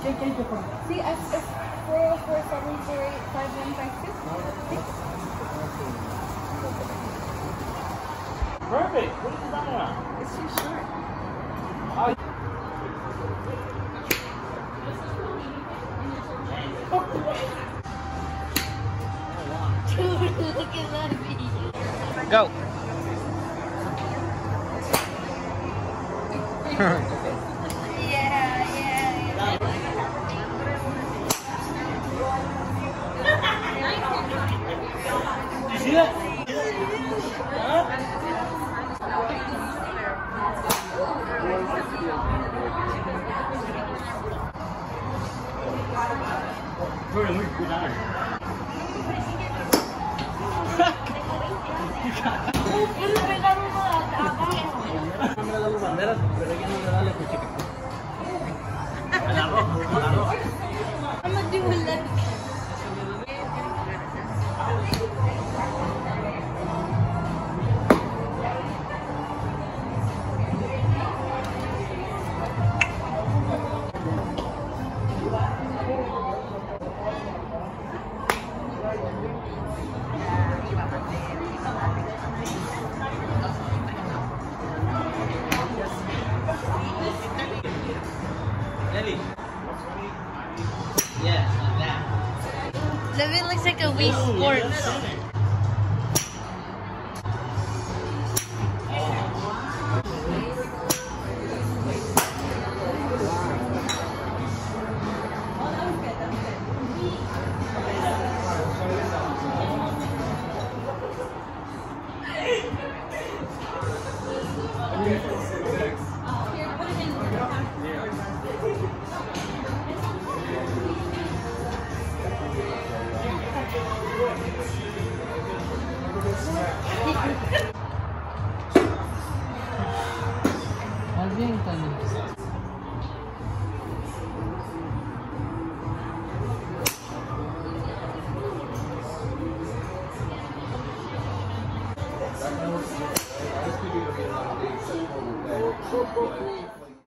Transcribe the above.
See, it's, it's 404-748-5152. Perfect. What is that? It's too short. Oh. Dude, look at that view. Go. dia Bro, look that. Looks like a Wii Sports.